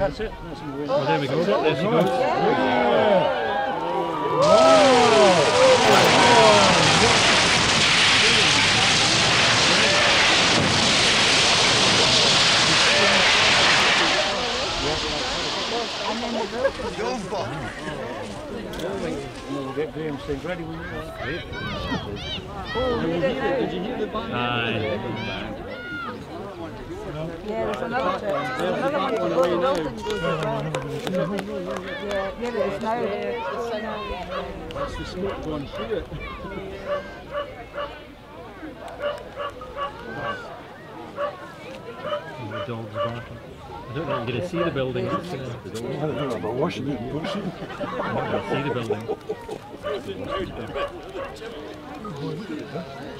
That's it. That's it. Oh, there we go. There she goes. We'll get Graham things ready when you're ready. Aye. Yeah, there's another, there's another one to go, the Wilton goes as well. Yeah, yeah, there is now. That's the smoke going through it. The dog's barking. I don't know if you're going to see the building. The dog. I don't know about washing it and pushing it. You'll see the building. Aye, like that.